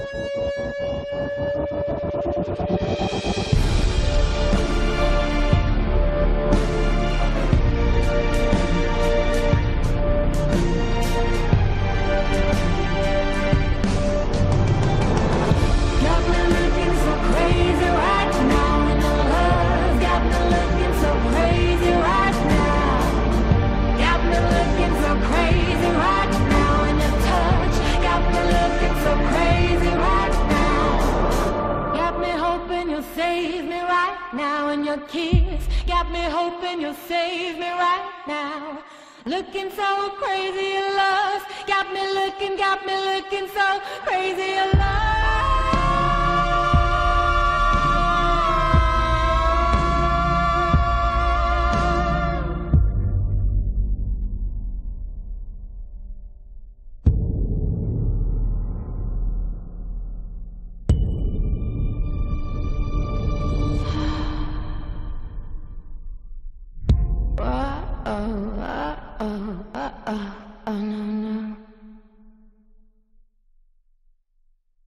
Thank you. And your kiss got me hoping you'll save me right now. Looking so crazy in love, got me looking, got me looking so oh, oh, oh.